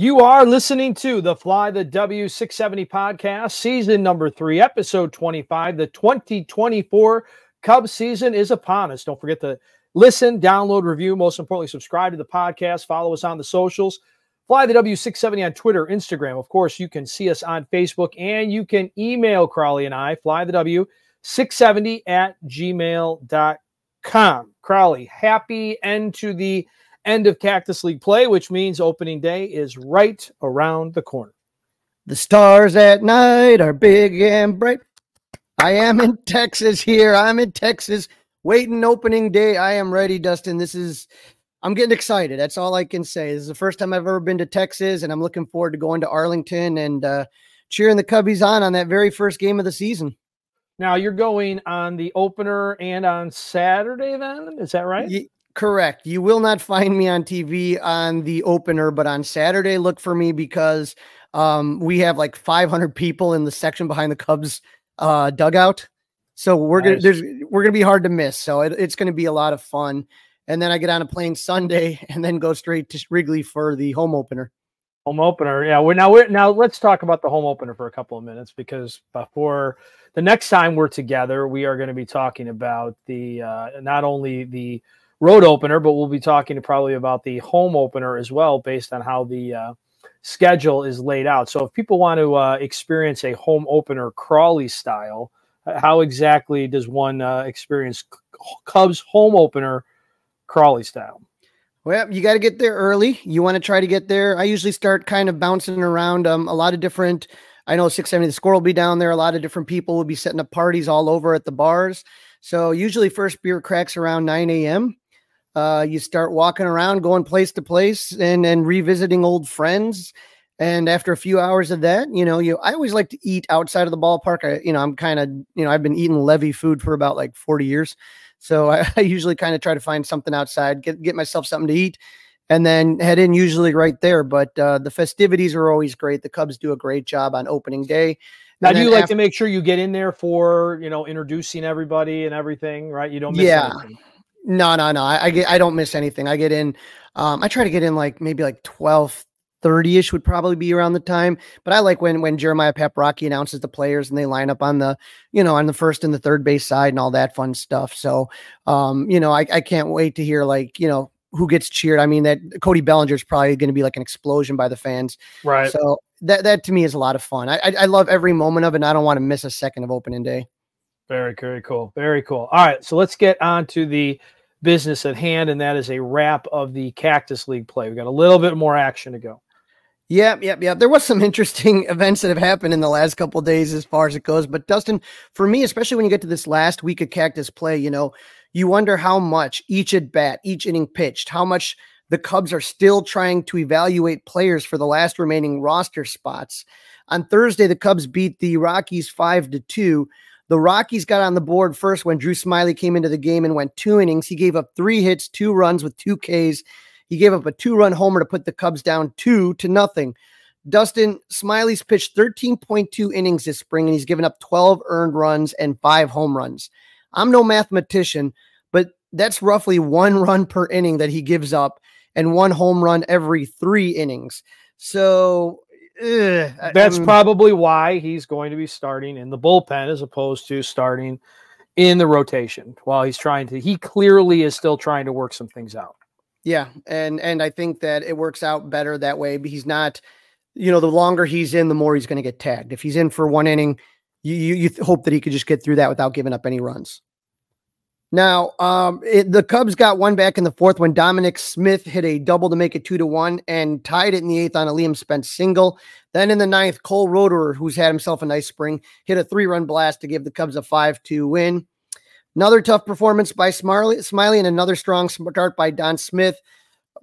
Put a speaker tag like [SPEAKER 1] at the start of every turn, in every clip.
[SPEAKER 1] You are listening to the Fly the W670 podcast, season number three, episode 25. The 2024 Cubs season is upon us. Don't forget to listen, download, review, most importantly, subscribe to the podcast, follow us on the socials. Fly the W670 on Twitter, Instagram. Of course, you can see us on Facebook and you can email Crawly and I, fly the W670 at gmail.com. Crawly, happy end to the end of Cactus League play, which means opening day is right around the corner.
[SPEAKER 2] The stars at night are big and bright. I am in Texas here. I'm in Texas waiting opening day. I am ready, Dustin. This is, I'm getting excited. That's all I can say. This is the first time I've ever been to Texas, and I'm looking forward to going to Arlington and uh, cheering the Cubbies on on that very first game of the season.
[SPEAKER 1] Now you're going on the opener and on Saturday, then? Is that right?
[SPEAKER 2] Correct. You will not find me on TV on the opener, but on Saturday, look for me because um, we have like 500 people in the section behind the Cubs uh, dugout. So we're nice. gonna there's we're gonna be hard to miss. So it, it's gonna be a lot of fun. And then I get on a plane Sunday and then go straight to Wrigley for the home opener.
[SPEAKER 1] Home opener, yeah. We're now we're now let's talk about the home opener for a couple of minutes because before the next time we're together, we are going to be talking about the uh, not only the road opener, but we'll be talking probably about the home opener as well, based on how the uh, schedule is laid out. So if people want to uh, experience a home opener Crawly style, how exactly does one uh, experience Cubs home opener Crawly style?
[SPEAKER 2] Well, you got to get there early. You want to try to get there. I usually start kind of bouncing around um, a lot of different. I know 670 the score will be down there. A lot of different people will be setting up parties all over at the bars. So usually first beer cracks around 9 a.m. Uh, you start walking around, going place to place, and and revisiting old friends. And after a few hours of that, you know, you I always like to eat outside of the ballpark. I, you know, I'm kind of, you know, I've been eating levy food for about like 40 years. So I, I usually kind of try to find something outside, get get myself something to eat, and then head in usually right there. But uh, the festivities are always great. The Cubs do a great job on opening day.
[SPEAKER 1] Now, do you like after, to make sure you get in there for you know introducing everybody and everything, right? You don't miss
[SPEAKER 2] yeah.
[SPEAKER 1] Anything.
[SPEAKER 2] No, no, no. I, I, get I don't miss anything. I get in um I try to get in like maybe like 12 30ish would probably be around the time. But I like when when Jeremiah Paprocki announces the players and they line up on the, you know, on the first and the third base side and all that fun stuff. So um, you know, I, I can't wait to hear like, you know, who gets cheered. I mean, that Cody Bellinger is probably going to be like an explosion by the fans.
[SPEAKER 1] Right.
[SPEAKER 2] So that that to me is a lot of fun. I, I, I love every moment of it. and I don't want to miss a second of opening day.
[SPEAKER 1] Very, very cool. Very cool. All right. So let's get on to the business at hand, and that is a wrap of the Cactus League play. We got a little bit more action to go.
[SPEAKER 2] Yep, yep, yep. There was some interesting events that have happened in the last couple days as far as it goes. But Dustin, for me, especially when you get to this last week of Cactus play, you know, you wonder how much each at bat, each inning pitched, how much the Cubs are still trying to evaluate players for the last remaining roster spots. On Thursday, the Cubs beat the Rockies five to two. The Rockies got on the board first when Drew Smyly came into the game and went two innings. He gave up three hits, two runs with two Ks. He gave up a two run homer to put the Cubs down two to nothing. Dustin Smyly's pitched 13.2 innings this spring and he's given up 12 earned runs and five home runs. I'm no mathematician, but that's roughly one run per inning that he gives up and one home run every three innings. So Eh,
[SPEAKER 1] ugh, that's probably why he's going to be starting in the bullpen as opposed to starting in the rotation while he's trying to he clearly is still trying to work some things out.
[SPEAKER 2] Yeah, and and I think that it works out better that way. But he's not, you know, the longer he's in, the more he's going to get tagged. If he's in for one inning, you you, you hope that he could just get through that without giving up any runs. Now, um, it, the Cubs got one back in the fourth when Dominic Smith hit a double to make it two to one and tied it in the eighth on a Liam Spence single. Then in the ninth, Cole Roederer, who's had himself a nice spring, hit a three run blast to give the Cubs a 5 2 win. Another tough performance by Smiley, Smyly and another strong start by Dom Smith.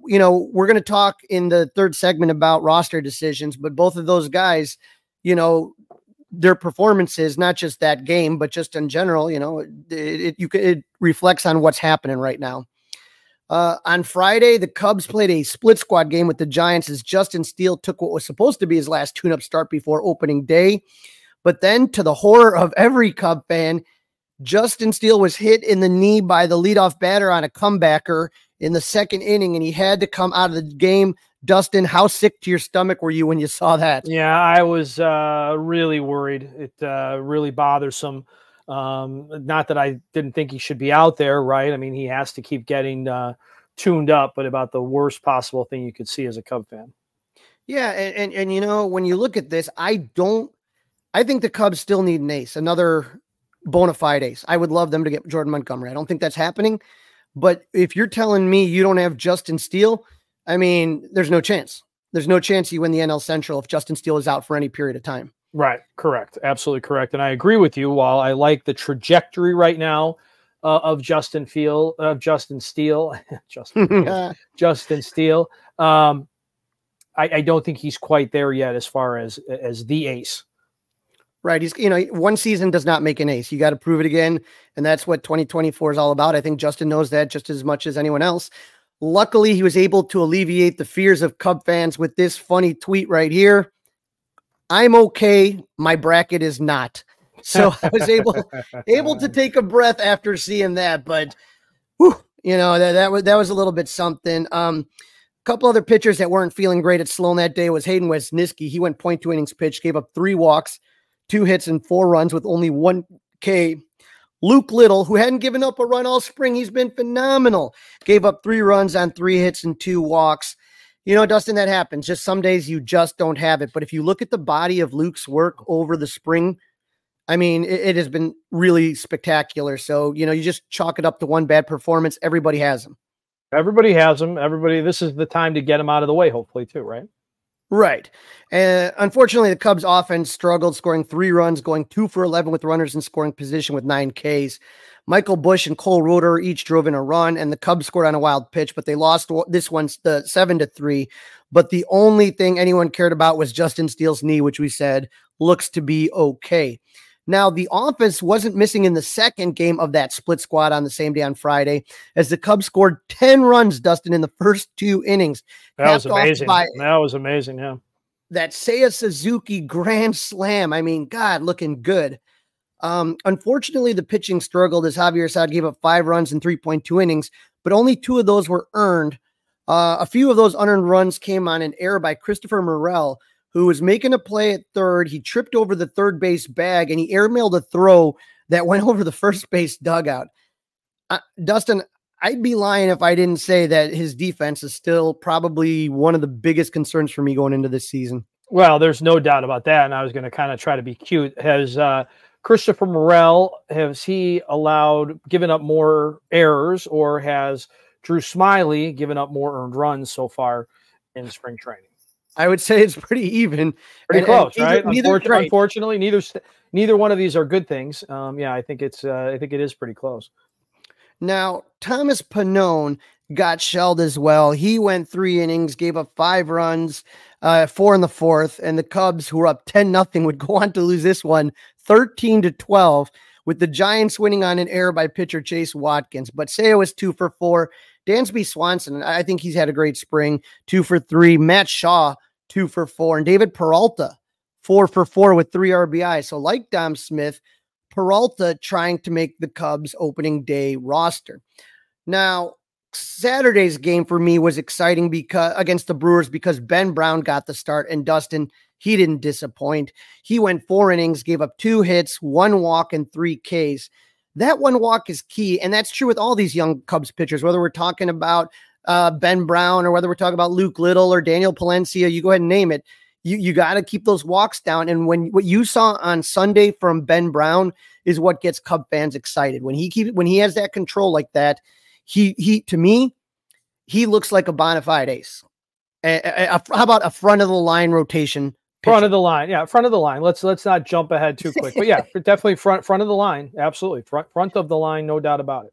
[SPEAKER 2] You know, we're going to talk in the third segment about roster decisions, but both of those guys, you know, their performances, not just that game, but just in general, you know, it, it you it reflects on what's happening right now. Uh, on Friday, the Cubs played a split squad game with the Giants as Justin Steele took what was supposed to be his last tune-up start before opening day. But then, to the horror of every Cub fan, Justin Steele was hit in the knee by the leadoff batter on a comebacker in the second inning, and he had to come out of the game Dustin, how sick to your stomach were you when you saw that?
[SPEAKER 1] Yeah, I was uh, really worried. It uh, really bothersome. Um, not that I didn't think he should be out there, right? I mean, he has to keep getting uh, tuned up, but about the worst possible thing you could see as a Cub fan.
[SPEAKER 2] Yeah, and, and and you know when you look at this, I don't. I think the Cubs still need an ace, another bona fide ace. I would love them to get Jordan Montgomery. I don't think that's happening, but if you're telling me you don't have Justin Steele, I mean, there's no chance. There's no chance you win the NL Central if Justin Steele is out for any period of time.
[SPEAKER 1] Right. Correct. Absolutely correct. And I agree with you. While I like the trajectory right now uh, of Justin Field, of Justin Steele, Justin, Justin Steele, um, I, I don't think he's quite there yet as far as as the ace.
[SPEAKER 2] Right. He's, you know, one season does not make an ace. You got to prove it again. And that's what 2024 is all about. I think Justin knows that just as much as anyone else. Luckily, he was able to alleviate the fears of Cub fans with this funny tweet right here. I'm okay. My bracket is not. So I was able able to take a breath after seeing that. But whew, you know that that was that was a little bit something. Um, a couple other pitchers that weren't feeling great at Sloan that day was Hayden Wesneski. He went point two innings pitch, gave up three walks, two hits, and four runs with only one K. Luke Little, who hadn't given up a run all spring, he's been phenomenal. Gave up three runs on three hits and two walks. You know, Dustin, that happens. Just some days you just don't have it. But if you look at the body of Luke's work over the spring, I mean, it, it, has been really spectacular. So, you know, you just chalk it up to one bad performance. Everybody has them.
[SPEAKER 1] Everybody has them. Everybody, this is the time to get them out of the way, hopefully, too, right?
[SPEAKER 2] Right. And unfortunately, the Cubs offense struggled, scoring three runs, going two for 11 with runners in scoring position with nine Ks. Michael Busch and Cole Roeder each drove in a run, and the Cubs scored on a wild pitch, but they lost this one's the seven to three. But the only thing anyone cared about was Justin Steele's knee, which we said looks to be okay. Now, the offense wasn't missing in the second game of that split squad on the same day on Friday, as the Cubs scored 10 runs, Dustin, in the first two innings.
[SPEAKER 1] That was amazing. That was amazing. Yeah.
[SPEAKER 2] That Seiya Suzuki grand slam. I mean, God, looking good. Um, unfortunately, the pitching struggled as Javier Assad gave up five runs in 3.2 innings, but only two of those were earned. Uh, a few of those unearned runs came on an error by Christopher Morel, who was making a play at third. He tripped over the third base bag and he airmailed a throw that went over the first base dugout. Uh, Dustin, I'd be lying if I didn't say that his defense is still probably one of the biggest concerns for me going into this season.
[SPEAKER 1] Well, there's no doubt about that. And I was going to kind of try to be cute. Has uh, Christopher Morel, has he allowed, given up more errors, or has Drew Smyly given up more earned runs so far in spring training?
[SPEAKER 2] I would say it's pretty even.
[SPEAKER 1] Pretty and, close, and neither, right? Neither, Unfortunately? Unfortunately, neither neither one of these are good things. Um, yeah, I think it's uh, I think it is pretty close.
[SPEAKER 2] Now, Thomas Pannone got shelled as well. He went three innings, gave up five runs, uh, four in the fourth, and the Cubs, who were up 10 nothing, would go on to lose this one 13 to 12, with the Giants winning on an error by pitcher Chase Watkins. But Seiya was two for four. Dansby Swanson, I think he's had a great spring, two for three. Matt Shaw, two for four. And David Peralta, four for four with three RBI. So, like Dom Smith, Peralta trying to make the Cubs opening day roster. Now, Saturday's game for me was exciting because against the Brewers because Ben Brown got the start and Dustin he didn't disappoint. He went four innings, gave up two hits, one walk, and three Ks. That one walk is key, and that's true with all these young Cubs pitchers. Whether we're talking about uh, Ben Brown or whether we're talking about Luke Little or Daniel Palencia, you go ahead and name it you you got to keep those walks down. And when what you saw on Sunday from Ben Brown is what gets Cub fans excited. When he keep when he has that control like that, he he to me, he looks like a bona fide ace. A, a, a, how about a front of the line rotation?
[SPEAKER 1] Pitcher? Front of the line, yeah, front of the line. Let's let's not jump ahead too quick, but yeah, definitely front front of the line, absolutely front front of the line, no doubt about it.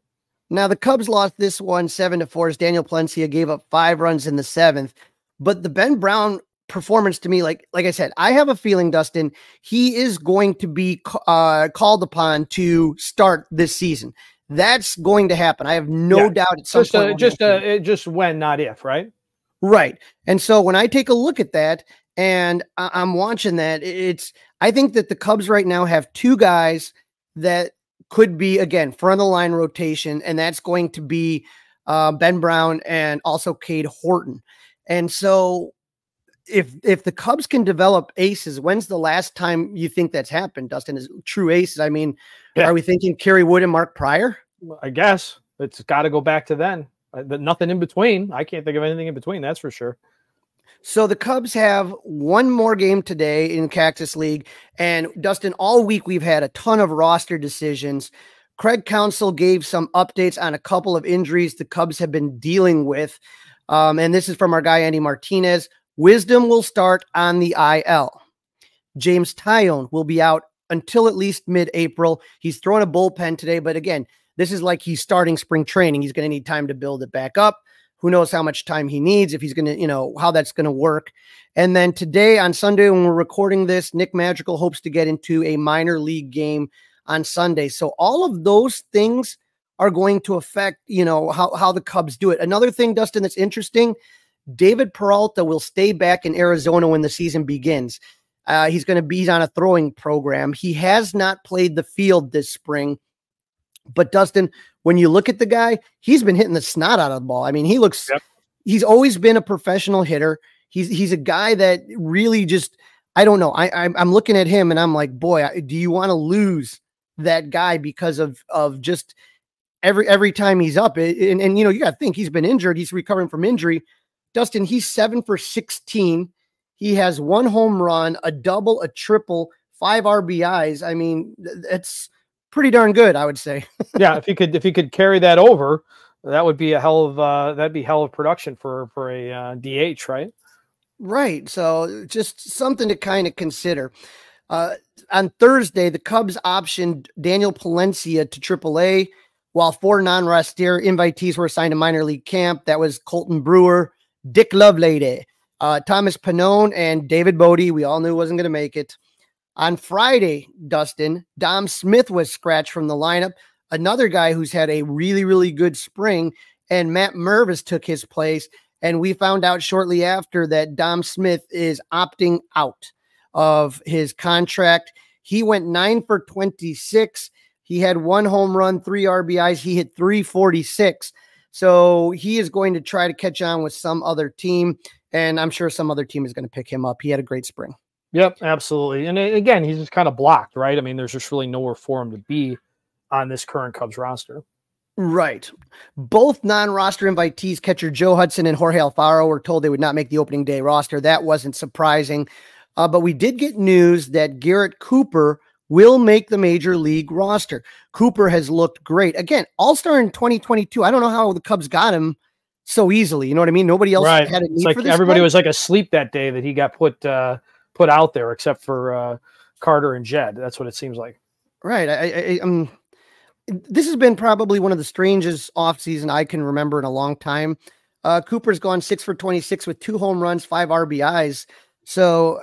[SPEAKER 2] Now the Cubs lost this one seven to four as Daniel Palencia gave up five runs in the seventh. But the Ben Brown performance to me like like i said i have a feeling dustin he is going to be uh, called upon to start this season. That's going to happen. I have no yeah. doubt
[SPEAKER 1] it's just uh, just uh, just when not if right?
[SPEAKER 2] Right. And so when i take a look at that and I- i'm watching that it's i think that the cubs right now have two guys that could be again front of the line rotation and that's going to be uh, ben brown and also cade horton And so if if the Cubs can develop aces, when's the last time you think that's happened, Dustin? Is true aces? I mean, yeah. are we thinking Kerry Wood and Mark Prior?
[SPEAKER 1] I guess it's got to go back to then. Uh, nothing in between. I can't think of anything in between. That's for sure.
[SPEAKER 2] So the Cubs have one more game today in Cactus League. And Dustin, all week we've had a ton of roster decisions. Craig Counsell gave some updates on a couple of injuries the Cubs have been dealing with. Um, and this is from our guy, Andy Martinez. Wisdom will start on the IL. Jameson Taillon will be out until at least mid April. He's throwing a bullpen today, but again, this is like he's starting spring training. He's going to need time to build it back up. Who knows how much time he needs, if he's going to, you know, how that's going to work. And then today on Sunday, when we're recording this, Nick Madrigal hopes to get into a minor league game on Sunday. So all of those things are going to affect, you know, how, how the Cubs do it. Another thing, Dustin, that's interesting David Peralta will stay back in Arizona when the season begins. Uh, he's going to be on a throwing program. He has not played the field this spring. But Dustin, when you look at the guy, he's been hitting the snot out of the ball. I mean, he looks yep. he's always been a professional hitter. He's he's a guy that really just I don't know. I I'm, I'm looking at him and I'm like, boy, do you want to lose that guy because of of just every every time he's up and, and you know you got to think he's been injured. He's recovering from injury. Dustin, he's seven for 16. He has one home run, a double, a triple, five RBIs. I mean, that's pretty darn good, I would say.
[SPEAKER 1] yeah, if you could if you could carry that over, that would be a hell of uh, that'd be hell of production for for a uh, DH, right?
[SPEAKER 2] Right. So just something to kind of consider. Uh, on Thursday, the Cubs optioned Daniel Palencia to AAA, while four non-roster invitees were assigned to minor league camp. That was Colton Brewer, Dick Lovelady, uh, Thomas Pannone, and David Bote. We all knew wasn't going to make it. On Friday, Dustin, Dom Smith was scratched from the lineup. Another guy who's had a really, really good spring, and Matt Mervis took his place. And we found out shortly after that Dom Smith is opting out of his contract. He went nine for 26. He had one home run, three RBIs. He hit 346. So he is going to try to catch on with some other team. And I'm sure some other team is going to pick him up. He had a great spring.
[SPEAKER 1] Yep, absolutely. And again, he's just kind of blocked, right? I mean, there's just really nowhere for him to be on this current Cubs roster.
[SPEAKER 2] Right. Both non-roster invitees, catcher Joe Hudson and Jorge Alfaro, were told they would not make the opening day roster. That wasn't surprising. Uh, but we did get news that Garrett Cooper will make the major league roster. Cooper has looked great. Again, all-star in 2022. I don't know how the Cubs got him so easily. You know what I mean? Nobody else right. had a need
[SPEAKER 1] like
[SPEAKER 2] for
[SPEAKER 1] Everybody guy. was like asleep that day that he got put uh, – put out there, except for uh, Carter and Jed. That's what it seems like.
[SPEAKER 2] Right. I, I, um, this has been probably one of the strangest off season I can remember in a long time. Uh, Cooper's gone six for 26 with two home runs, five RBIs. So,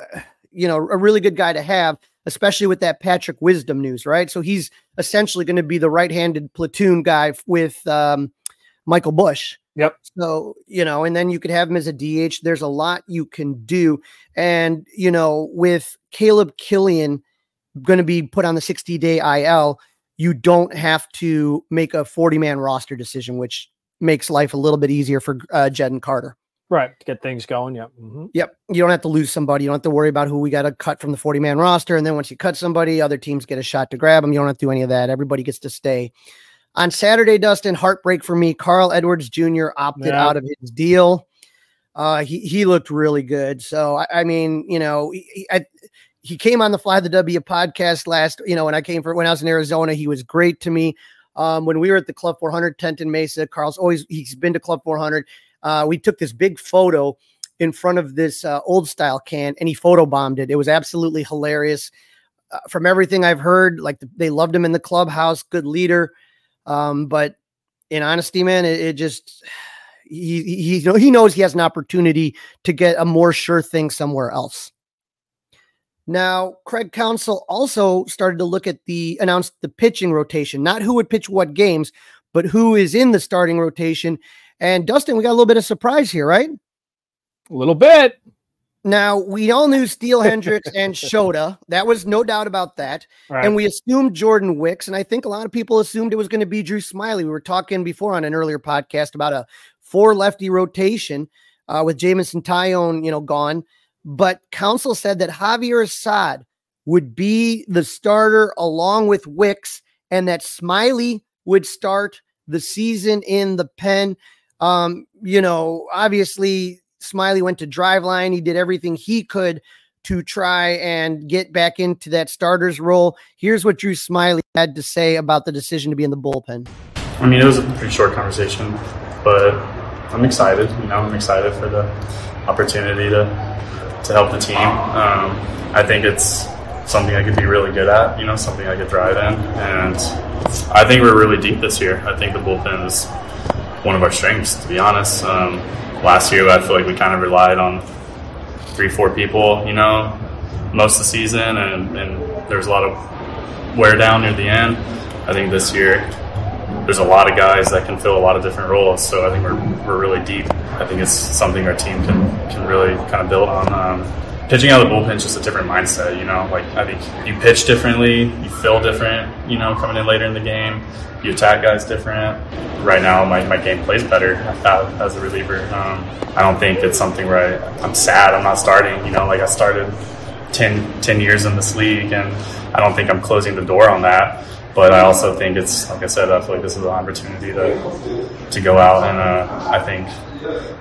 [SPEAKER 2] you know, a really good guy to have, especially with that Patrick Wisdom news, right? So he's essentially going to be the right handed platoon guy with um, Michael Busch.
[SPEAKER 1] Yep.
[SPEAKER 2] So, you know, and then you could have him as a DH. There's a lot you can do. And, you know, with Caleb Kilian going to be put on the 60 day IL, you don't have to make a 40 man roster decision, which makes life a little bit easier for uh, Jed and Carter.
[SPEAKER 1] Right. Get things going. Yep. Mm-hmm.
[SPEAKER 2] Yep. You don't have to lose somebody. You don't have to worry about who we got to cut from the 40 man roster. And then once you cut somebody, other teams get a shot to grab them. You don't have to do any of that. Everybody gets to stay. On Saturday, Dustin, heartbreak for me. Carl Edwards Jr. opted yeah. out of his deal. Uh, he he looked really good. So I, I mean, you know, he, I, he came on the Fly the W podcast last. You know, when I came for when I was in Arizona, he was great to me. Um, when we were at the Club 400 tent in Mesa, Carl's always he's been to Club 400. Uh, we took this big photo in front of this uh, old style can, and he photobombed it. It was absolutely hilarious. Uh, from everything I've heard, like the, they loved him in the clubhouse, good leader. Um, but in honesty, man, it, it just he he you know, he knows he has an opportunity to get a more sure thing somewhere else. Now, Craig Counsell also started to look at the announced the pitching rotation, not who would pitch what games, but who is in the starting rotation. And Dustin, we got a little bit of surprise here, right?
[SPEAKER 1] A little bit.
[SPEAKER 2] Now we all knew Steele Hendricks and Shota. That was no doubt about that. Right. And we assumed Jordan Wicks. And I think a lot of people assumed it was going to be Drew Smyly. We were talking before on an earlier podcast about a four lefty rotation. uh, with Jameson Taillon, you know, gone. But Counsell said that Javier Assad would be the starter along with Wicks, and that Smyly would start the season in the pen. Um, you know, obviously Smyly went to Driveline. He did everything he could to try and get back into that starter's role. Here's what Drew Smyly had to say about the decision to be in the bullpen.
[SPEAKER 3] I mean, it was a pretty short conversation, but I'm excited. You know, I'm excited for the opportunity to to help the team. Um, I think it's something I could be really good at. You know, something I could thrive in, and I think we're really deep this year. I think the bullpen is one of our strengths, to be honest. Um, last year, I feel like we kind of relied on three, four people. You know, most of the season, and, and there's a lot of wear down near the end. I think this year there's a lot of guys that can fill a lot of different roles. So I think we're, we're really deep. I think it's something our team can, can really kind of build on. Um, pitching out of the bullpen is just a different mindset, you know. Like I think you pitch differently, you feel different, you know, coming in later in the game. You attack guys different. Right now, my, my game plays better as a reliever. Um, I don't think it's something where I, I'm sad I'm not starting. You know, like I started 10, 10 years in this league, and I don't think I'm closing the door on that. But I also think it's like I said, I feel like this is an opportunity to to go out and uh, I think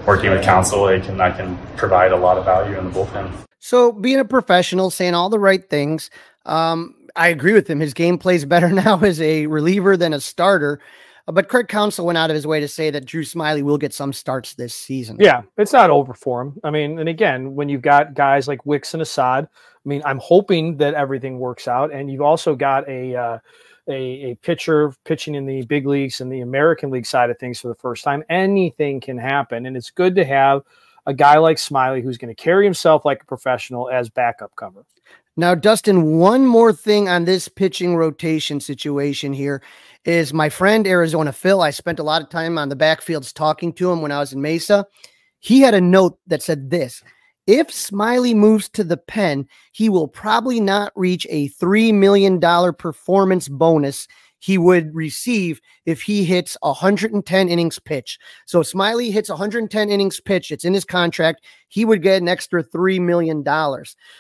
[SPEAKER 3] working with Counsell, I can I can provide a lot of value in the bullpen.
[SPEAKER 2] So being a professional, saying all the right things, um, I agree with him. His game plays better now as a reliever than a starter. Uh, but Craig Counsell went out of his way to say that Drew Smyly will get some starts this season.
[SPEAKER 1] Yeah, it's not over for him. I mean, and again, when you've got guys like Wicks and Assad, I mean, I'm hoping that everything works out. And you've also got a uh, a, a pitcher pitching in the big leagues and the American League side of things for the first time, anything can happen. And it's good to have a guy like Smyly who's going to carry himself like a professional as backup cover.
[SPEAKER 2] Now, Dustin, one more thing on this pitching rotation situation here is my friend Arizona Phil. I spent a lot of time on the backfields talking to him when I was in Mesa. He had a note that said this if Smyly moves to the pen, he will probably not reach a $3 million performance bonus he would receive if he hits 110 innings pitch. So Smyly hits 110 innings pitch, it's in his contract, he would get an extra $3 million.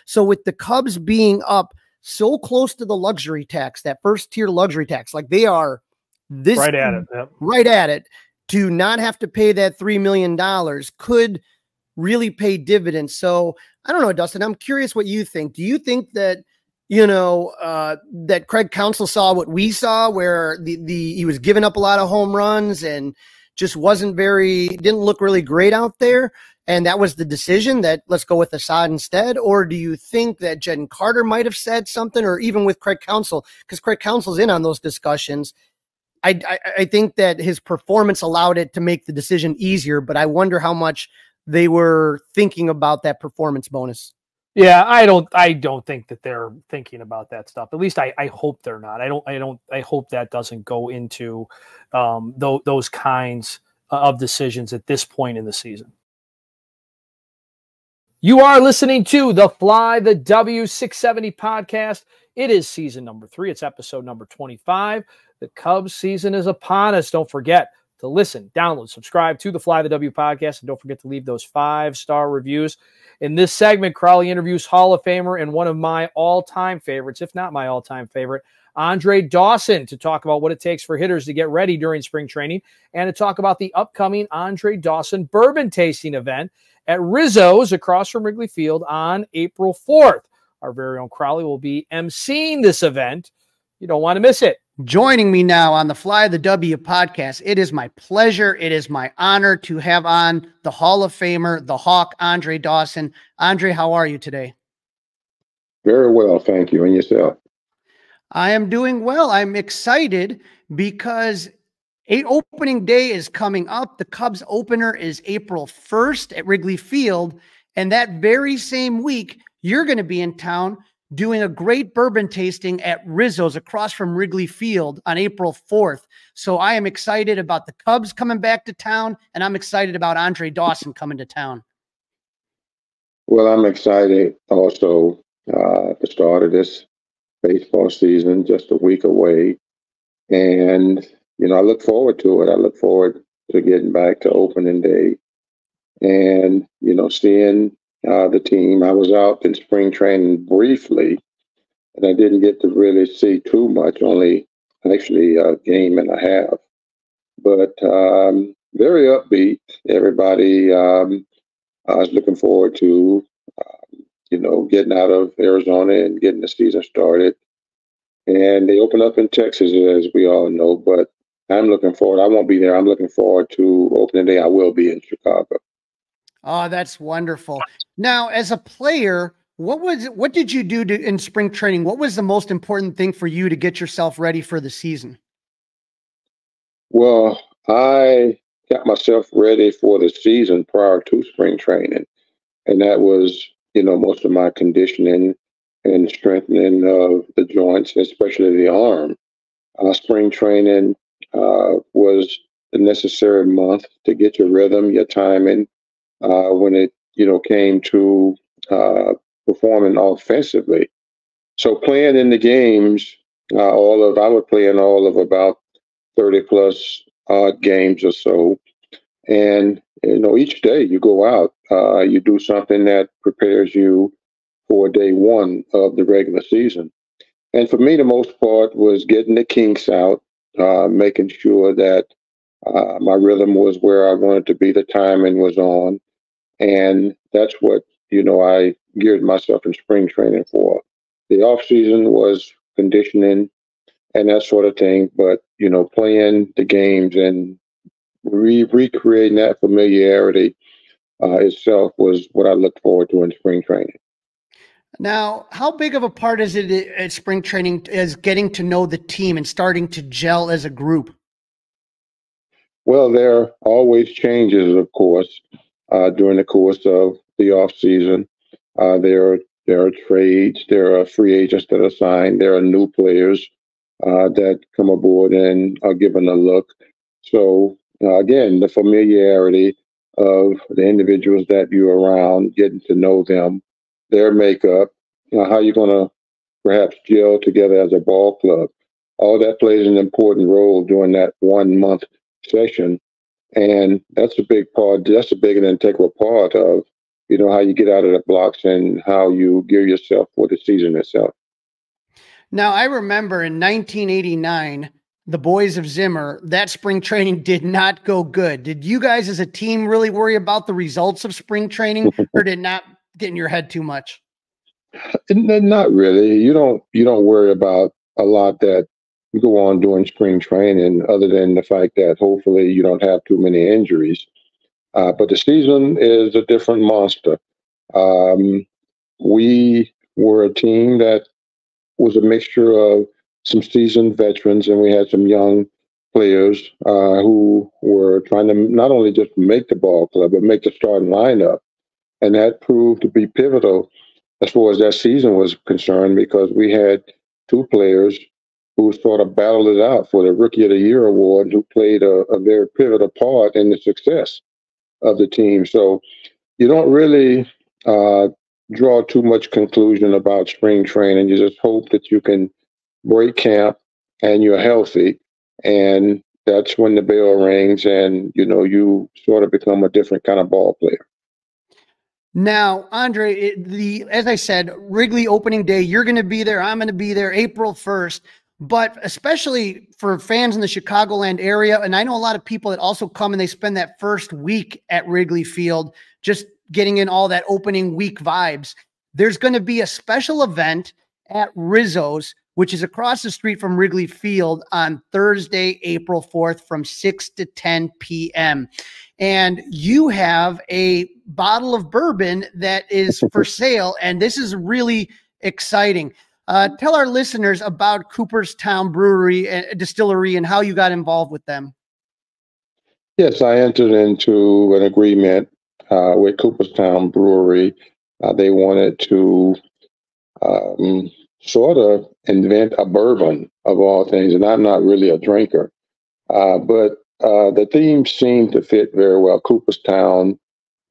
[SPEAKER 2] So with the Cubs being up so close to the luxury tax, that first tier luxury tax, like they are this
[SPEAKER 1] right at it,
[SPEAKER 2] yep. right at it, to not have to pay that $3 million could – really pay dividends. So I don't know, Dustin. I'm curious what you think. Do you think that you know uh, that Craig Counsell saw what we saw, where the the he was giving up a lot of home runs and just wasn't very didn't look really great out there, and that was the decision that let's go with Assad instead? Or do you think that Jen Carter might have said something, or even with Craig Counsell, because Craig Counsell's in on those discussions? I, I, I think that his performance allowed it to make the decision easier, but I wonder how much they were thinking about that performance bonus.
[SPEAKER 1] Yeah, I don't I don't think that they're thinking about that stuff. At least I, I hope they're not. I don't I don't I hope that doesn't go into um th- those kinds of decisions at this point in the season. You are listening to the Fly the W670 podcast. It is season number 3. It's episode number 25. The Cubs season is upon us. Don't forget to listen, download, subscribe to the Fly the W podcast, and don't forget to leave those five star reviews. In this segment, Crawly interviews Hall of Famer and one of my all time favorites, if not my all time favorite, Andre Dawson, to talk about what it takes for hitters to get ready during spring training and to talk about the upcoming Andre Dawson bourbon tasting event at Rizzo's across from Wrigley Field on April 4th. Our very own Crawly will be emceeing this event. You don't want to miss it.
[SPEAKER 2] Joining me now on the Fly the W podcast, it is my pleasure, it is my honor to have on the Hall of Famer, the Hawk, Andre Dawson. Andre, how are you today?
[SPEAKER 4] Very well, thank you. And yourself?
[SPEAKER 2] I am doing well. I'm excited because a opening day is coming up. The Cubs opener is April 1st at Wrigley Field. And that very same week, you're going to be in town doing a great bourbon tasting at Rizzo's across from Wrigley Field on April 4th. So I am excited about the Cubs coming back to town, and I'm excited about Andre Dawson coming to town.
[SPEAKER 4] Well, I'm excited also uh, the start of this baseball season, just a week away. And, you know, I look forward to it. I look forward to getting back to opening day and you know, seeing uh, the team. I was out in spring training briefly, and I didn't get to really see too much. Only actually a game and a half, but um, very upbeat. Everybody um, I was looking forward to, um, you know, getting out of Arizona and getting the season started. And they open up in Texas, as we all know. But I'm looking forward. I won't be there. I'm looking forward to opening day. I will be in Chicago.
[SPEAKER 2] Oh, that's wonderful. Now, as a player, what was what did you do to, in spring training? What was the most important thing for you to get yourself ready for the season?
[SPEAKER 4] Well, I got myself ready for the season prior to spring training, and that was, you know, most of my conditioning and strengthening of the joints, especially the arm. Uh, spring training uh, was the necessary month to get your rhythm, your timing. Uh, when it, you know, came to uh, performing offensively, so playing in the games, uh, all of I would play in all of about thirty plus odd games or so. And you know, each day you go out, uh, you do something that prepares you for day one of the regular season. And for me, the most part was getting the kinks out, uh, making sure that uh, my rhythm was where I wanted to be, the timing was on, and that's what you know I geared myself in spring training for. The off season was conditioning and that sort of thing. But you know, playing the games and re- recreating that familiarity uh, itself was what I looked forward to in spring training.
[SPEAKER 2] Now, how big of a part is it at spring training as getting to know the team and starting to gel as a group?
[SPEAKER 4] Well, there are always changes, of course, uh, during the course of the off season. Uh, there are there are trades, there are free agents that are signed, there are new players uh, that come aboard and are given a look. So uh, again, the familiarity of the individuals that you're around, getting to know them, their makeup, you know, how you're going to perhaps gel together as a ball club. All that plays an important role during that one month session. And that's a big part, that's a big and integral part of, you know, how you get out of the blocks and how you gear yourself for the season itself.
[SPEAKER 2] Now, I remember in 1989, the boys of Zimmer, that spring training did not go good. Did you guys as a team really worry about the results of spring training or did not get in your head too much?
[SPEAKER 4] Not really. You don't you don't worry about a lot that you go on doing spring training other than the fact that hopefully you don't have too many injuries. Uh, but the season is a different monster. Um, we were a team that was a mixture of some seasoned veterans and we had some young players uh, who were trying to not only just make the ball club but make the starting lineup, and that proved to be pivotal as far as that season was concerned because we had two players who sort of battled it out for the Rookie of the Year award, who played a, a very pivotal part in the success of the team. So you don't really uh, draw too much conclusion about spring training. You just hope that you can break camp and you're healthy. And that's when the bell rings and, you know, you sort of become a different kind of ball player.
[SPEAKER 2] Now, Andre, the as I said, Wrigley opening day, you're going to be there. I'm going to be there April 1st. But especially for fans in the Chicagoland area, and I know a lot of people that also come and they spend that first week at Wrigley Field just getting in all that opening week vibes. There's going to be a special event at Rizzo's, which is across the street from Wrigley Field on Thursday, April 4th from 6 to 10 p.m. And you have a bottle of bourbon that is for sale. And this is really exciting. Uh, tell our listeners about Cooperstown Brewery and Distillery and how you got involved with them.
[SPEAKER 4] Yes, I entered into an agreement uh, with Cooperstown Brewery. Uh, they wanted to um, sort of invent a bourbon of all things, and I'm not really a drinker, uh, but uh, the theme seemed to fit very well. Cooperstown,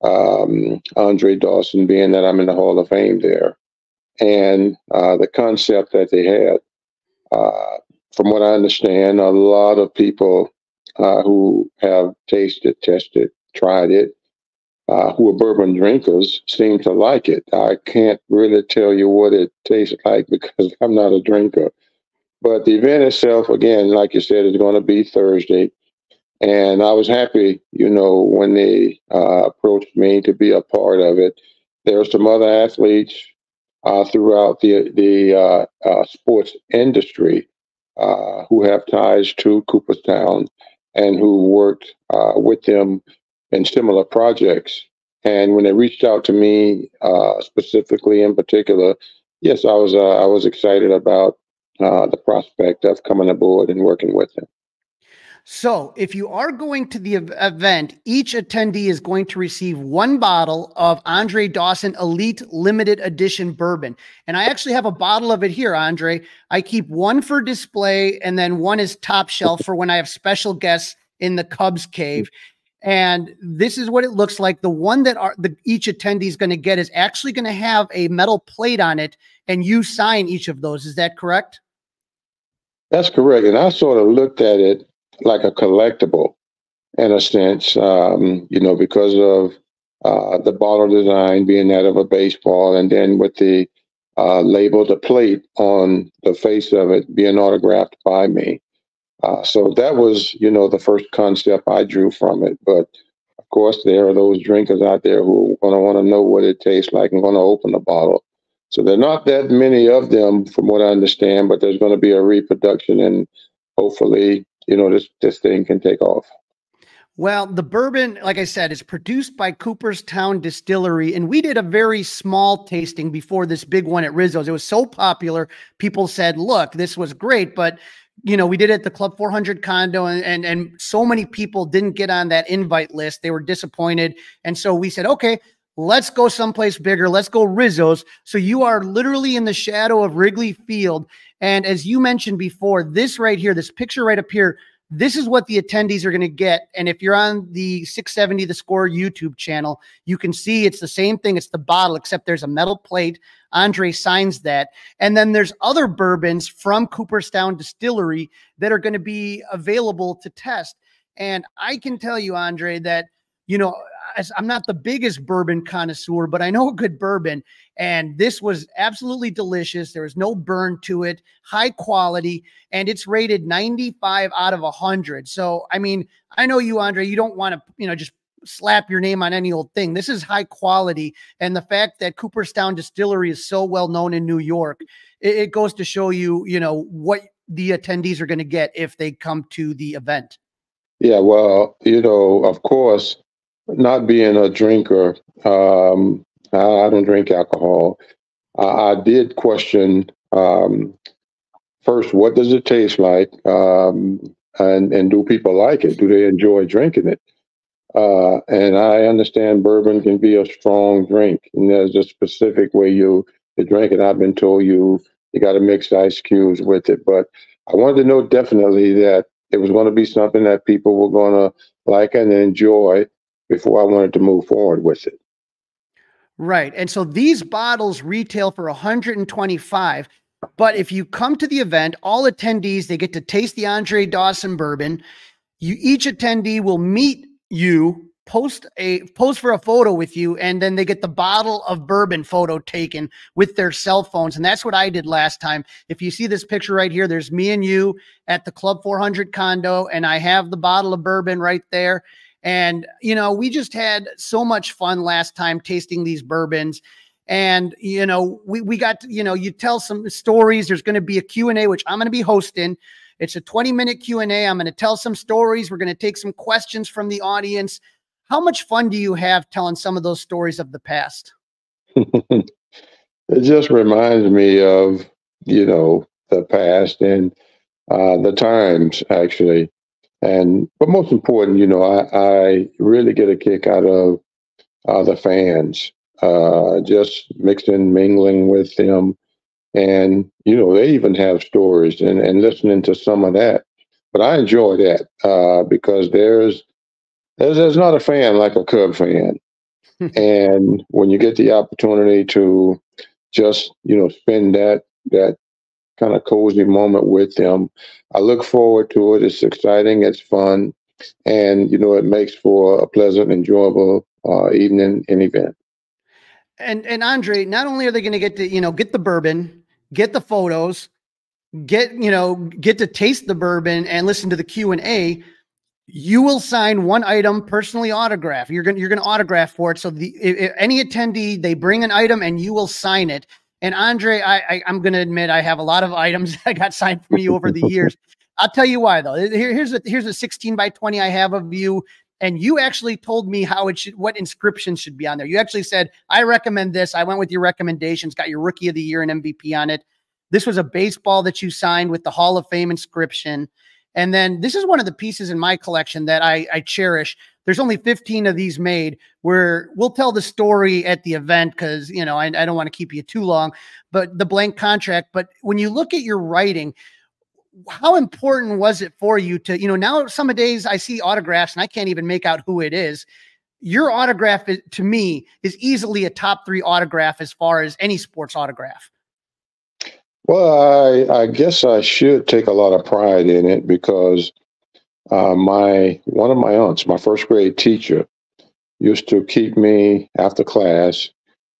[SPEAKER 4] um, Andre Dawson, being that I'm in the Hall of Fame there, and uh, the concept that they had. Uh, from what I understand, a lot of people who have tasted, tested, tried it, uh, who are bourbon drinkers seem to like it. I can't really tell you what it tastes like because I'm not a drinker. But the event itself, again, like you said, is going to be Thursday. And I was happy, you know, when they uh, approached me to be a part of it. There are some other athletes uh, throughout the the uh, uh sports industry uh, who have ties to Cooperstown and who worked uh, with them in similar projects. And when they reached out to me specifically, in particular, yes, I was I was excited about the prospect of coming aboard and working with them.
[SPEAKER 2] So, if you are going to the event, each attendee is going to receive one bottle of Andre Dawson Elite Limited Edition bourbon. And I actually have a bottle of it here, Andre. I keep one for display, and then one is top shelf for when I have special guests in the Cubs cave. And this is what it looks like. The one that are, the, each attendee is going to get is actually going to have a metal plate on it, and you sign each of those. Is that correct?
[SPEAKER 4] That's correct. And I sort of looked at it like a collectible in a sense, um, you know, because of uh, the bottle design being that of a baseball, and then with the uh, label, the plate on the face of it being autographed by me. Uh, so that was, you know, the first concept I drew from it. But of course, there are those drinkers out there who are going to want to know what it tastes like and going to open the bottle. So there are not that many of them, from what I understand, but there's going to be a reproduction, and hopefully, you know, this this thing can take off.
[SPEAKER 2] Well, the bourbon, like I said, is produced by Cooperstown Distillery, and we did a very small tasting before this big one at Rizzo's. It was so popular, people said, "Look, this was great," but you know, we did it at the Club 400 condo, and, and and so many people didn't get on that invite list. They were disappointed, and so we said, "Okay, let's go someplace bigger. Let's go Rizzo's." So you are literally in the shadow of Wrigley Field, and as you mentioned before, this right here, this picture right up here, this is what the attendees are going to get. And if you're on the 670 The Score YouTube channel, you can see it's the same thing. It's the bottle, except there's a metal plate. Andre signs that. And then there's other bourbons from Cooperstown Distillery that are going to be available to test. And I can tell you, Andre, that, you know, I'm not the biggest bourbon connoisseur, but I know a good bourbon. And this was absolutely delicious. There was no burn to it, high quality, and it's rated 95 out of 100. So, I mean, I know you, Andre, you don't want to, you know, just slap your name on any old thing. This is high quality. And the fact that Cooperstown Distillery is so well known in New York, it, it goes to show you, you know, what the attendees are going to get if they come to the event.
[SPEAKER 4] Yeah, well, you know, of course, not being a drinker, um, I, I, don't drink alcohol. I, I did question um, first, what does it taste like, um, and and do people like it? Do they enjoy drinking it? Uh, and I understand bourbon can be a strong drink, and there's a specific way you you drink it. I've been told you you got to mix ice cubes with it, but I wanted to know definitely that it was going to be something that people were going to like and enjoy before I wanted to move forward with it.
[SPEAKER 2] Right. And so these bottles retail for 125. But if you come to the event, all attendees they get to taste the Andre Dawson bourbon. You each attendee will meet you, post a post for a photo with you, and then they get the bottle of bourbon photo taken with their cell phones. And that's what I did last time. If you see this picture right here, there's me and you at the Club 400 condo, and I have the bottle of bourbon right there. And, you know, we just had so much fun last time tasting these bourbons. And, you know, we, we got, you know, you tell some stories. There's going to be a Q&A, which I'm going to be hosting. It's a 20 minute Q&A. I'm going to tell some stories. We're going to take some questions from the audience. How much fun do you have telling some of those stories of the past?
[SPEAKER 4] it just reminds me of, you know, the past and uh, the times, actually. And but most important, you know, I, I really get a kick out of uh, the fans, uh, just mixing, mingling with them, and you know, they even have stories and and listening to some of that. But I enjoy that uh, because there's there's there's not a fan like a Cub fan, and when you get the opportunity to just you know spend that that kind of cozy moment with them. I look forward to it. It's exciting. It's fun. and you know it makes for a pleasant, enjoyable uh, evening and event.
[SPEAKER 2] And and Andre, not only are they going to get to you know get the bourbon, get the photos, get you know get to taste the bourbon and listen to the Q and A. You will sign one item personally autograph. You're gonna you're gonna autograph for it. So the if, if any attendee they bring an item and you will sign it. And Andre, I, I am gonna admit I have a lot of items that got signed from you over the years. I'll tell you why though. Here, here's a here's a 16 by 20 I have of you and you actually told me how it should what inscription should be on there. You actually said, I recommend this. I went with your recommendations, got your rookie of the year and MVP on it. This was a baseball that you signed with the Hall of Fame inscription. And then this is one of the pieces in my collection that I, I cherish. There's only 15 of these made where we'll tell the story at the event because, you know, I, I don't want to keep you too long, but the blank contract. But when you look at your writing, how important was it for you to, you know, now some of days I see autographs and I can't even make out who it is. Your autograph to me is easily a top three autograph as far as any sports autograph.
[SPEAKER 4] Well, I, I guess I should take a lot of pride in it because uh, my one of my aunts, my first grade teacher, used to keep me after class,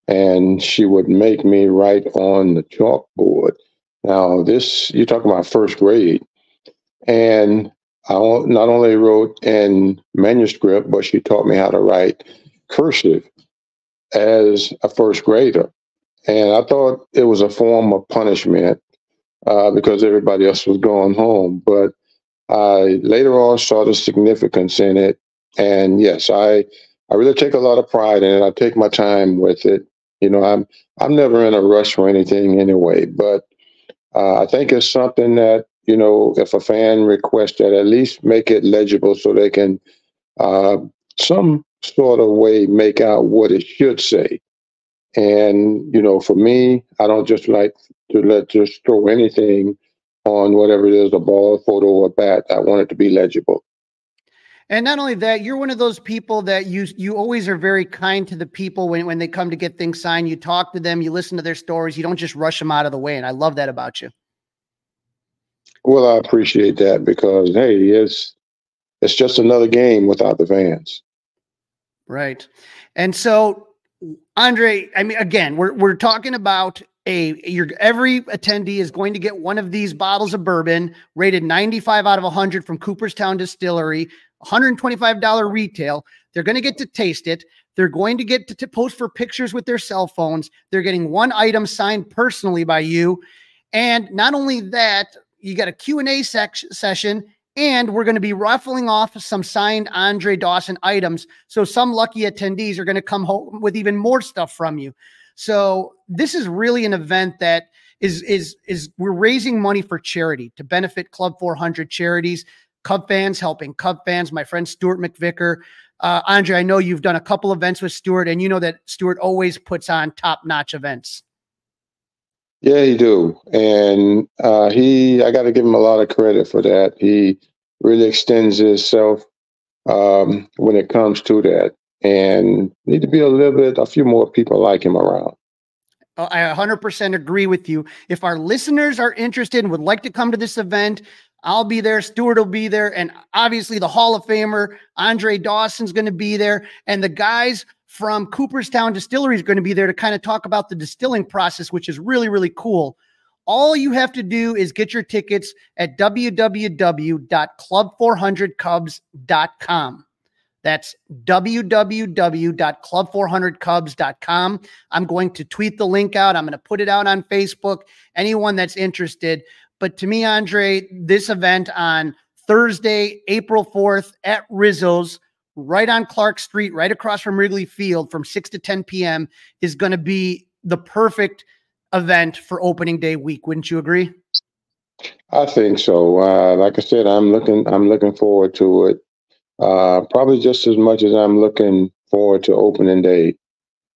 [SPEAKER 4] and she would make me write on the chalkboard now, this, you're talking about first grade. And I not only wrote in manuscript, but she taught me how to write cursive as a first grader. And I thought it was a form of punishment uh, because everybody else was going home. But I later on saw the significance in it. And yes, I, I really take a lot of pride in it. I take my time with it. You know, I'm I'm never in a rush for anything anyway. But uh, I think it's something that you know, if a fan requests that, at least make it legible so they can uh, some sort of way make out what it should say. And you know, for me, I don't just like to let just throw anything on whatever it is, a ball, photo, or bat. I want it to be legible.
[SPEAKER 2] And not only that, you're one of those people that you you always are very kind to the people when, when they come to get things signed. You talk to them, you listen to their stories, you don't just rush them out of the way. And I love that about you.
[SPEAKER 4] Well, I appreciate that because hey, it's it's just another game without the fans.
[SPEAKER 2] Right. And so Andre, I mean again, we're we're talking about a your every attendee is going to get one of these bottles of bourbon rated 95 out of 100 from Cooperstown Distillery. $125 retail. They're going to get to taste it. They're going to get to, to, post for pictures with their cell phones. They're getting one item signed personally by you. And not only that, you got a Q&A sec- session and we're going to be ruffling off some signed Andre Dawson items. So some lucky attendees are going to come home with even more stuff from you. So this is really an event that is is is we're raising money for charity to benefit Club 400 charities. Cub fans helping Cub fans. My friend Stuart McVicker. Uh, Andre, I know you've done a couple events with Stuart, and you know that Stuart always puts on top notch events.
[SPEAKER 4] Yeah, he do, and uh, he. I got to give him a lot of credit for that. He really extends himself um, when it comes to that, and need to be a little bit, a few more people like him around.
[SPEAKER 2] Oh, I 100% agree with you. If our listeners are interested and would like to come to this event, I'll be there. Stuart will be there. And obviously, the Hall of Famer, Andre Dawson's going to be there. And the guys from Cooperstown Distillery is going to be there to kind of talk about the distilling process, which is really, really cool. All you have to do is get your tickets at www.club400cubs.com. That's www.club400cubs.com. I'm going to tweet the link out. I'm going to put it out on Facebook. Anyone that's interested, but to me, Andre, this event on Thursday, April 4th at Rizzo's, right on Clark Street, right across from Wrigley Field from 6 to 10 p.m., is going to be the perfect event for opening day week. Wouldn't you agree?
[SPEAKER 4] I think so. Uh, like I said, I'm looking. I'm looking forward to it. Uh, probably just as much as I'm looking forward to opening day,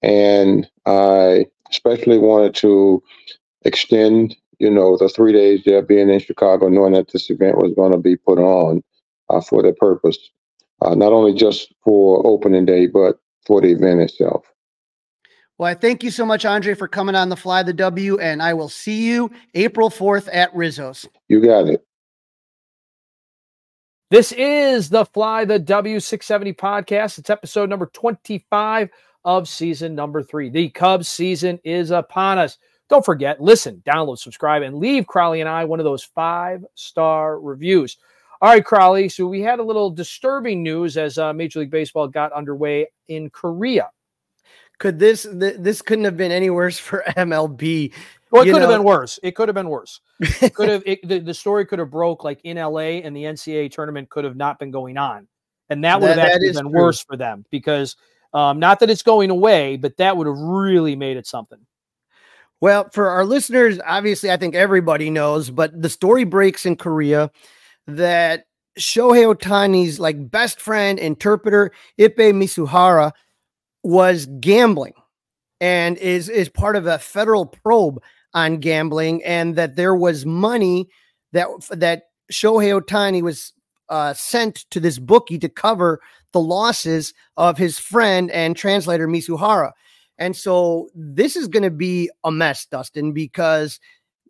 [SPEAKER 4] and I especially wanted to extend you know, the three days there being in Chicago, knowing that this event was going to be put on uh, for the purpose, uh, not only just for opening day, but for the event itself.
[SPEAKER 2] Well, I thank you so much, Andre, for coming on the Fly the W, and I will see you April 4th at Rizzo's.
[SPEAKER 4] You got it.
[SPEAKER 1] This is the Fly the W670 podcast. It's episode number 25 of season number three. The Cubs season is upon us. Don't forget, listen, download, subscribe, and leave Crawly and I one of those five star reviews. All right, Crawly. So we had a little disturbing news as uh, Major League Baseball got underway in Korea.
[SPEAKER 2] Could this th- this couldn't have been any worse for MLB?
[SPEAKER 1] Well, it could know, have been worse. It could have been worse. It could have it, the, the story could have broke like in LA, and the NCAA tournament could have not been going on, and that would that, have actually been true. worse for them because um, not that it's going away, but that would have really made it something.
[SPEAKER 2] Well, for our listeners, obviously, I think everybody knows, but the story breaks in Korea that Shohei Ohtani's like best friend, interpreter Ippei Mizuhara was gambling and is is part of a federal probe on gambling, and that there was money that that Shohei Ohtani was uh, sent to this bookie to cover the losses of his friend and translator Mizuhara. And so this is going to be a mess, Dustin, because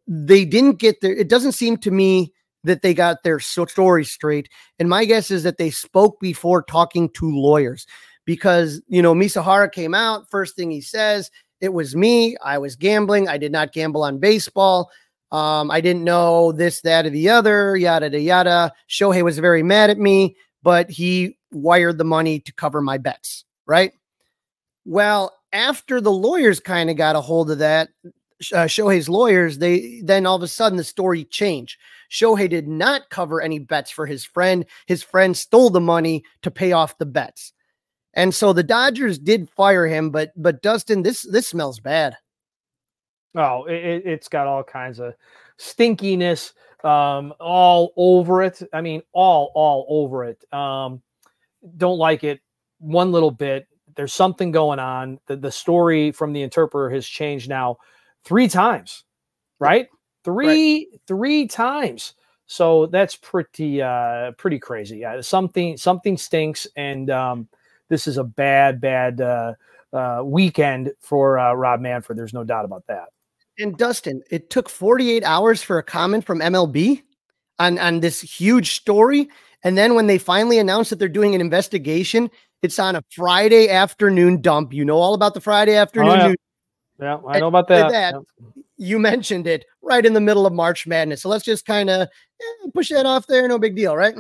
[SPEAKER 2] they didn't get there. It doesn't seem to me that they got their story straight. And my guess is that they spoke before talking to lawyers because, you know, Mizuhara came out. First thing he says it was me. I was gambling. I did not gamble on baseball. Um, I didn't know this, that, or the other, yada, yada, yada. Shohei was very mad at me, but he wired the money to cover my bets, right? Well, after the lawyers kind of got a hold of that, uh, Shohei's lawyers, they then all of a sudden the story changed. Shohei did not cover any bets for his friend. His friend stole the money to pay off the bets. And so the Dodgers did fire him, but but Dustin, this this smells bad.
[SPEAKER 1] Oh, it, has got all kinds of stinkiness um, all over it. I mean, all all over it. Um, don't like it one little bit. There's something going on. The, the story from the interpreter has changed now three times, right? Three right. three times. So that's pretty uh pretty crazy. Yeah, something something stinks and um this is a bad, bad uh, uh, weekend for uh, Rob Manfred. There's no doubt about that.
[SPEAKER 2] And Dustin, it took 48 hours for a comment from MLB on, on this huge story. And then when they finally announced that they're doing an investigation, it's on a Friday afternoon dump. You know all about the Friday afternoon. Oh,
[SPEAKER 1] yeah. yeah. I know about that. that
[SPEAKER 2] yeah. You mentioned it right in the middle of March Madness. So let's just kind of eh, push that off there. No big deal, right?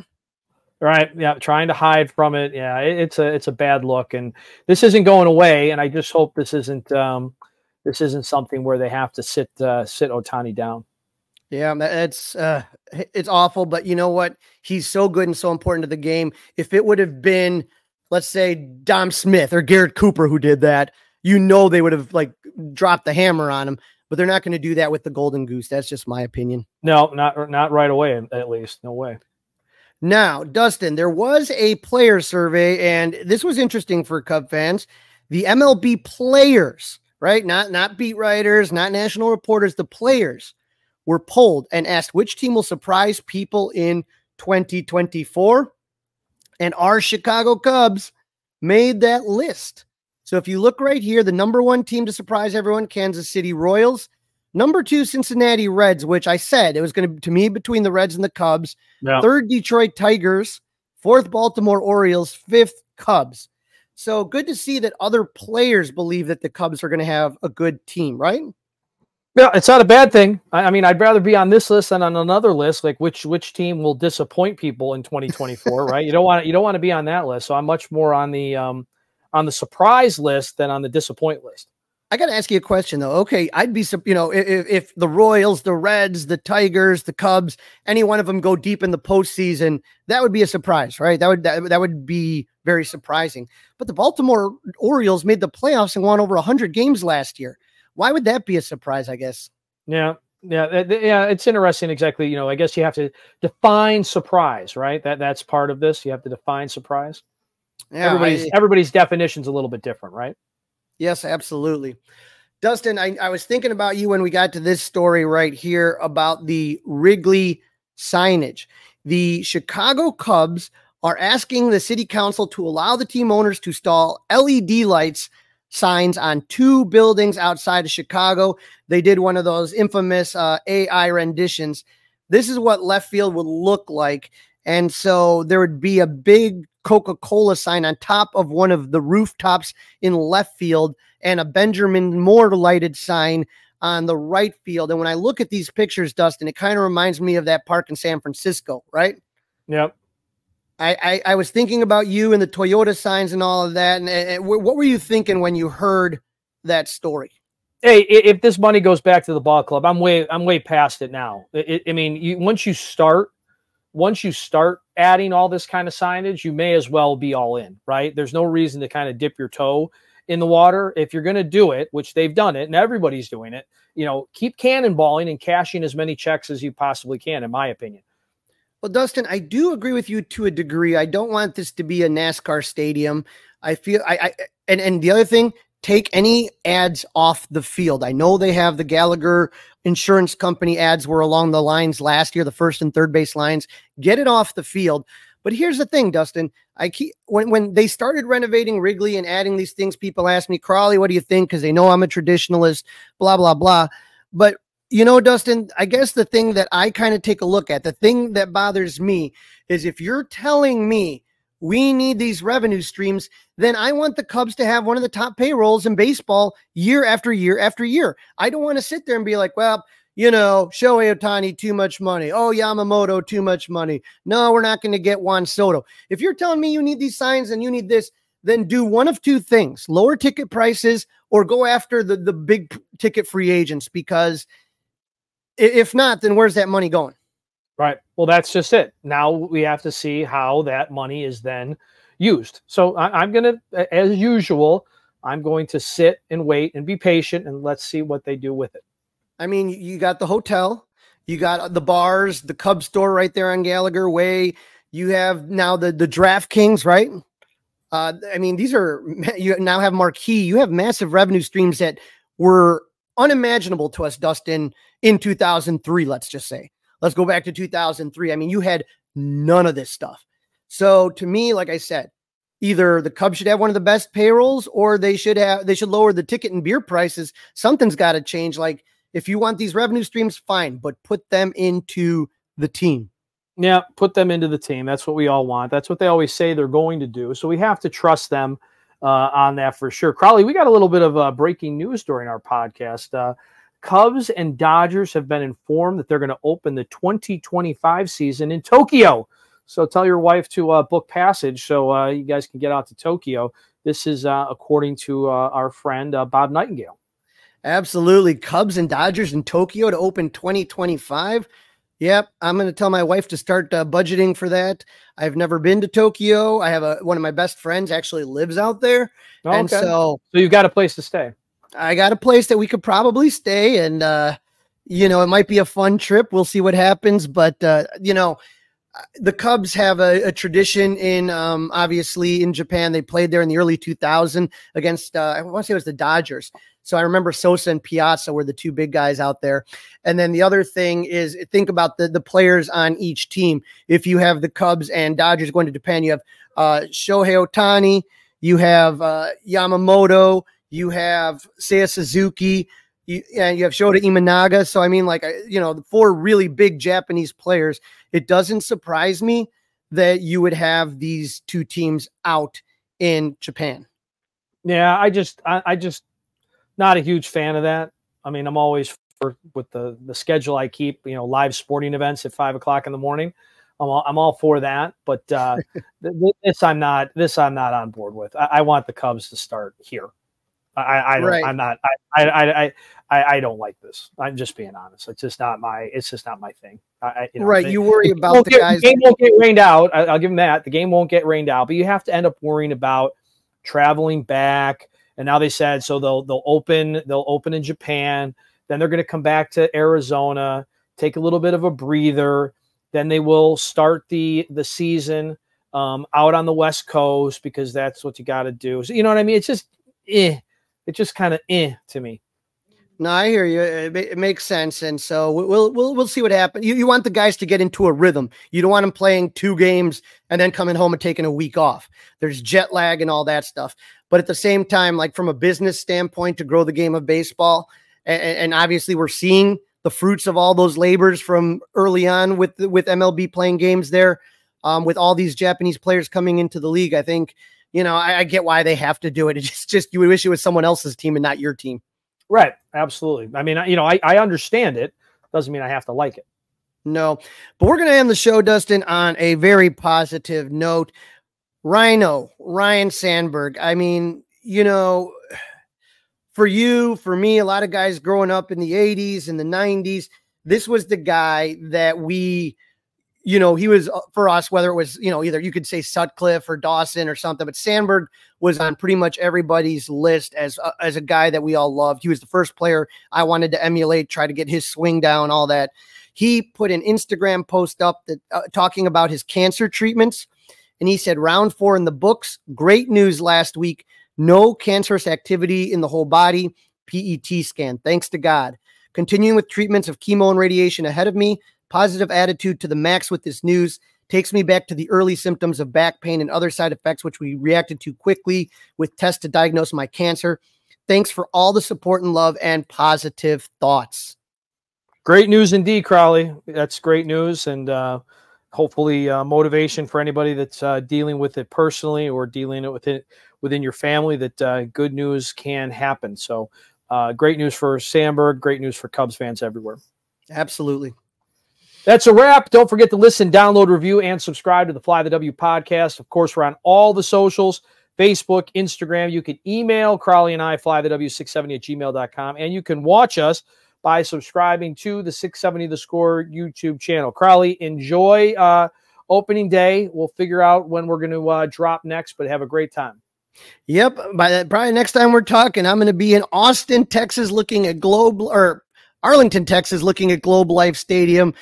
[SPEAKER 1] Right. Yeah. Trying to hide from it. Yeah. It, it's a it's a bad look, and this isn't going away. And I just hope this isn't um, this isn't something where they have to sit uh, sit Ohtani down.
[SPEAKER 2] Yeah, it's uh, it's awful. But you know what? He's so good and so important to the game. If it would have been, let's say, Dom Smith or Garrett Cooper who did that, you know they would have like dropped the hammer on him. But they're not going to do that with the Golden Goose. That's just my opinion.
[SPEAKER 1] No, not not right away. At least, no way.
[SPEAKER 2] Now, Dustin, there was a player survey, and this was interesting for Cub fans. The MLB players, right? Not not beat writers, not national reporters, the players were polled and asked which team will surprise people in 2024. And our Chicago Cubs made that list. So if you look right here, the number one team to surprise everyone, Kansas City Royals. Number two, Cincinnati Reds, which I said it was going to to me between the Reds and the Cubs. Yeah. Third, Detroit Tigers. Fourth, Baltimore Orioles. Fifth, Cubs. So good to see that other players believe that the Cubs are going to have a good team, right?
[SPEAKER 1] Yeah, it's not a bad thing. I, I, mean, I'd rather be on this list than on another list. Like which which team will disappoint people in 2024, right? You don't want you don't want to be on that list. So I'm much more on the um on the surprise list than on the disappoint list.
[SPEAKER 2] I got to ask you a question though. Okay, I'd be, you know, if, if the Royals, the Reds, the Tigers, the Cubs, any one of them go deep in the postseason, that would be a surprise, right? That would that, that would be very surprising. But the Baltimore Orioles made the playoffs and won over 100 games last year. Why would that be a surprise? I guess.
[SPEAKER 1] Yeah, yeah, yeah. It's interesting. Exactly. You know, I guess you have to define surprise, right? That that's part of this. You have to define surprise. Yeah, everybody's I, everybody's definition's a little bit different, right?
[SPEAKER 2] Yes, absolutely. Dustin, I, I was thinking about you when we got to this story right here about the Wrigley signage. The Chicago Cubs are asking the city council to allow the team owners to install LED lights signs on two buildings outside of Chicago. They did one of those infamous uh, AI renditions. This is what left field would look like. And so there would be a big Coca Cola sign on top of one of the rooftops in left field and a Benjamin Moore lighted sign on the right field. And when I look at these pictures, Dustin, it kind of reminds me of that park in San Francisco, right?
[SPEAKER 1] Yep.
[SPEAKER 2] I, I, I was thinking about you and the Toyota signs and all of that. And, and what were you thinking when you heard that story?
[SPEAKER 1] Hey, if this money goes back to the ball club, I'm way I'm way past it now. It, I mean, you, once you start, once you start adding all this kind of signage, you may as well be all in, right? There's no reason to kind of dip your toe in the water. If you're going to do it, which they've done it and everybody's doing it, you know, keep cannonballing and cashing as many checks as you possibly can, in my opinion.
[SPEAKER 2] Well, Dustin, I do agree with you to a degree. I don't want this to be a NASCAR stadium. I feel I, I and and the other thing, take any ads off the field. I know they have the Gallagher insurance company ads were along the lines last year, the first and third base lines. Get it off the field. But here's the thing, Dustin. I keep when when they started renovating Wrigley and adding these things, people ask me, Crawly, what do you think? Because they know I'm a traditionalist, blah, blah, blah. But you know, Dustin, I guess the thing that I kind of take a look at, the thing that bothers me is if you're telling me we need these revenue streams, then I want the Cubs to have one of the top payrolls in baseball year after year after year. I don't want to sit there and be like, well, you know, Shohei Ohtani, too much money. Oh, Yamamoto, too much money. No, we're not going to get Juan Soto. If you're telling me you need these signs and you need this, then do one of two things lower ticket prices or go after the, the big ticket free agents because – if not, then where's that money going?
[SPEAKER 1] Right. Well, that's just it. Now we have to see how that money is then used. So I, am going to, as usual, I'm going to sit and wait and be patient and let's see what they do with it.
[SPEAKER 2] I mean, you got the hotel, you got the bars, the Cub store right there on Gallagher Way. You have now the the DraftKings, right? Uh, I mean, these are you now have marquee. You have massive revenue streams that were unimaginable to us, Dustin, in 2003, let's just say. Let's go back to 2003. I mean, you had none of this stuff. So to me, like I said, either the Cubs should have one of the best payrolls or they should have they should lower the ticket and beer prices. Something's got to change. Like if you want these revenue streams, fine, but put them into the team.
[SPEAKER 1] Yeah, put them into the team. That's what we all want. That's what they always say they're going to do. So we have to trust them uh, on that for sure. Crawly, we got a little bit of uh, breaking news during our podcast. Uh, Cubs and Dodgers have been informed that they're going to open the 2025 season in Tokyo. So tell your wife to uh, book passage so uh, you guys can get out to Tokyo. This is uh, according to our friend Bob Nightingale.
[SPEAKER 2] Absolutely. Cubs and Dodgers in Tokyo to open 2025. Yep, I'm going to tell my wife to start uh, budgeting for that. I've never been to Tokyo. I have a one of my best friends actually lives out there,
[SPEAKER 1] oh, and so so you've got a place to stay.
[SPEAKER 2] I got a place that we could probably stay, and uh, you know it might be a fun trip. We'll see what happens, but uh, you know the Cubs have a, a tradition in um, obviously in Japan. They played there in the early 2000 against uh, I want to say it was the Dodgers. So I remember Sosa and Piazza were the two big guys out there. And then the other thing is think about the, the players on each team. If you have the Cubs and Dodgers going to Japan, you have uh, Shohei Ohtani, you have uh, Yamamoto, you have Seiya Suzuki, you, and you have Shota Imanaga. So I mean, like you know, the four really big Japanese players. It doesn't surprise me that you would have these two teams out in Japan.
[SPEAKER 1] Yeah, I just, I, I just not a huge fan of that. I mean, I'm always for with the the schedule I keep. You know, live sporting events at five o'clock in the morning. I'm all, I'm all for that, but uh, this I'm not. This I'm not on board with. I, I want the Cubs to start here. I, I don't, right. I'm not. I, I, I, I, don't like this. I'm just being honest. It's just not my. It's just not my thing. I,
[SPEAKER 2] you know, right.
[SPEAKER 1] They,
[SPEAKER 2] you worry about the
[SPEAKER 1] get,
[SPEAKER 2] guys.
[SPEAKER 1] The game won't get rained out. I, will give them that. The game won't get rained out, but you have to end up worrying about traveling back and now they said so they'll they'll open they'll open in Japan. Then they're going to come back to Arizona, take a little bit of a breather. Then they will start the the season um, out on the West Coast because that's what you got to do. So you know what I mean? It's just eh. It just kind of eh to me.
[SPEAKER 2] No, I hear you. It, it, makes sense, and so we'll we'll we'll see what happens. You, you want the guys to get into a rhythm. You don't want them playing two games and then coming home and taking a week off. There's jet lag and all that stuff. But at the same time, like from a business standpoint, to grow the game of baseball, and, and obviously we're seeing the fruits of all those labors from early on with with MLB playing games there. um, with all these Japanese players coming into the league. I think, you know, I, I get why they have to do it. It's just, just you would wish it was someone else's team and not your team.
[SPEAKER 1] Right. Absolutely. I mean, you know, I, I understand it. Doesn't mean I have to like it.
[SPEAKER 2] No, but we're going to end the show, Dustin, on a very positive note. Ryno, Ryne Sandberg. I mean, you know, for you, for me, a lot of guys growing up in the 80s and the 90s, this was the guy that we, you know, he was uh, for us, whether it was, you know, either you could say Sutcliffe or Dawson or something, but Sandberg was on pretty much everybody's list as uh, as a guy that we all loved. He was the first player I wanted to emulate, try to get his swing down, all that. He put an Instagram post up that uh, talking about his cancer treatments and he said, round four in the books. Great news last week. No cancerous activity in the whole body. PET scan. Thanks to God. Continuing with treatments of chemo and radiation ahead of me. Positive attitude to the max with this news. Takes me back to the early symptoms of back pain and other side effects, which we reacted to quickly with tests to diagnose my cancer. Thanks for all the support and love and positive thoughts.
[SPEAKER 1] Great news indeed, Crawly. That's great news. And, uh, hopefully uh, motivation for anybody that's uh, dealing with it personally or dealing with it within your family that uh, good news can happen. So uh, great news for Sandberg, great news for Cubs fans everywhere.
[SPEAKER 2] Absolutely.
[SPEAKER 1] That's a wrap. Don't forget to listen, download, review, and subscribe to the Fly the W podcast. Of course, we're on all the socials Facebook, Instagram. You can email Crawly and I, fly the W670 at gmail.com, and you can watch us by subscribing to the 670 The Score YouTube channel. Crawly, enjoy uh, opening day. We'll figure out when we're going to uh, drop next, but have a great time.
[SPEAKER 2] Yep. By that, probably next time we're talking, I'm going to be in Austin, Texas, looking at Globe or Arlington, Texas, looking at Globe Life Stadium.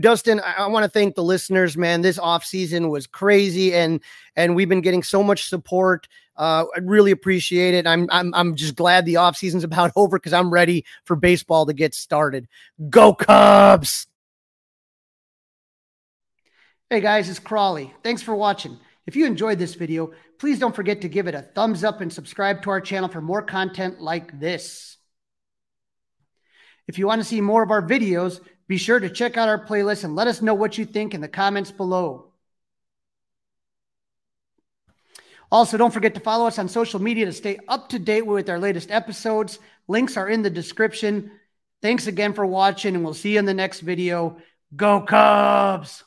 [SPEAKER 2] Dustin, I, I want to thank the listeners, man. This off season was crazy, and and we've been getting so much support. Uh, I really appreciate it. I'm I'm I'm just glad the off season's about over because I'm ready for baseball to get started. Go Cubs! Hey guys, it's Crawly. Thanks for watching. If you enjoyed this video, please don't forget to give it a thumbs up and subscribe to our channel for more content like this. If you want to see more of our videos, be sure to check out our playlist and let us know what you think in the comments below. Also, don't forget to follow us on social media to stay up to date with our latest episodes. Links are in the description. Thanks again for watching, and we'll see you in the next video. Go Cubs!